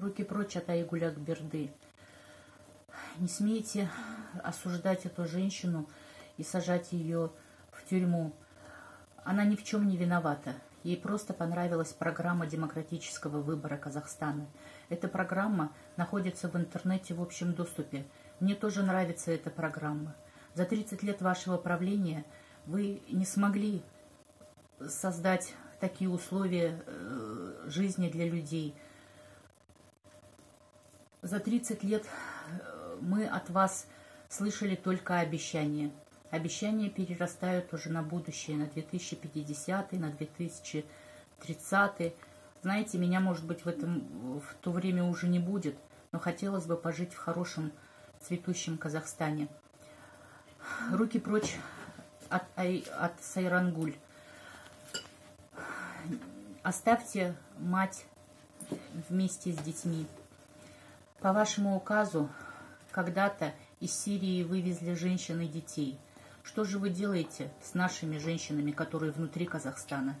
Руки прочь от Айгуляк Берды. Не смейте осуждать эту женщину и сажать ее в тюрьму. Она ни в чем не виновата. Ей просто понравилась программа демократического выбора Казахстана. Эта программа находится в интернете в общем доступе. Мне тоже нравится эта программа. За 30 лет вашего правления вы не смогли создать такие условия э, жизни для людей. За 30 лет э, мы от вас слышали только обещания. Обещания перерастают уже на будущее, на 2050, на 2030. Знаете, меня, может быть, в, этом, в то время уже не будет, но хотелось бы пожить в хорошем, цветущем Казахстане. Руки прочь от, от Сайрангуль. Оставьте мать вместе с детьми. По вашему указу, когда-то из Сирии вывезли женщин и детей – что же вы делаете с нашими женщинами, которые внутри Казахстана?